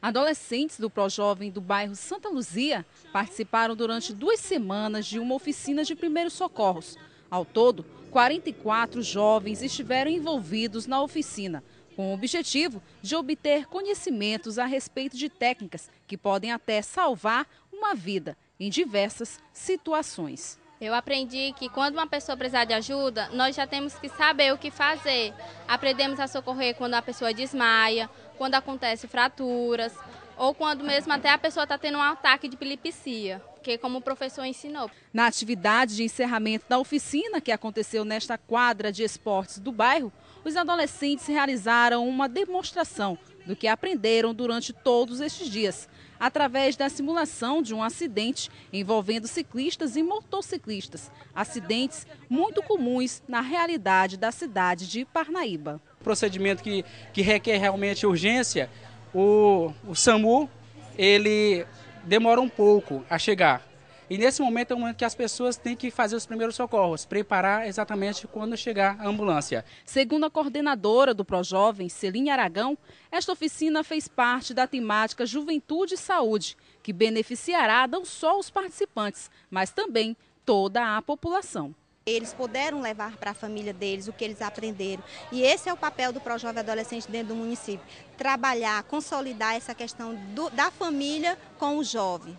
Adolescentes do Projovem do bairro Santa Luzia participaram durante duas semanas de uma oficina de primeiros socorros. Ao todo, 44 jovens estiveram envolvidos na oficina, com o objetivo de obter conhecimentos a respeito de técnicas que podem até salvar uma vida em diversas situações. Eu aprendi que quando uma pessoa precisar de ajuda, nós já temos que saber o que fazer. Aprendemos a socorrer quando a pessoa desmaia, quando acontece fraturas, ou quando mesmo até a pessoa está tendo um ataque de epilepsia, que como o professor ensinou. Na atividade de encerramento da oficina, que aconteceu nesta quadra de esportes do bairro, os adolescentes realizaram uma demonstração do que aprenderam durante todos estes dias, através da simulação de um acidente envolvendo ciclistas e motociclistas, acidentes muito comuns na realidade da cidade de Parnaíba. Procedimento que, que requer realmente urgência, o, o SAMU ele demora um pouco a chegar. E nesse momento é o momento que as pessoas têm que fazer os primeiros socorros, preparar exatamente quando chegar a ambulância. Segundo a coordenadora do Projovem, Celine Aragão, esta oficina fez parte da temática Juventude e Saúde, que beneficiará não só os participantes, mas também toda a população. Eles puderam levar para a família deles o que eles aprenderam. E esse é o papel do Projovem Adolescente dentro do município. Trabalhar, consolidar essa questão do, da família com o jovem.